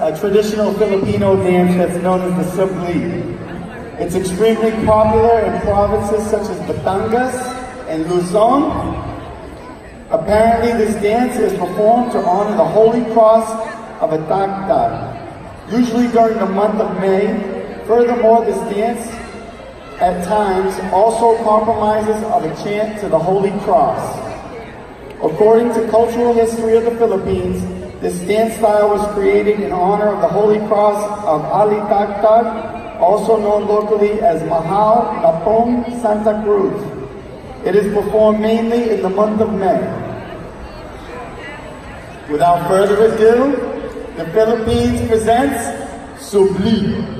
a traditional Filipino dance that's known as the Subli. It's extremely popular in provinces such as Batangas and Luzon. Apparently, this dance is performed to honor the Holy Cross of Alitagtag, usually during the month of May. Furthermore, this dance at times also compromises of a chant to the Holy Cross. According to cultural history of the Philippines, this dance style was created in honor of the Holy Cross of Ali Alitagtag, also known locally as Mahal na Poong Santa Cruz. It is performed mainly in the month of May. Without further ado, the Philippines presents Subli.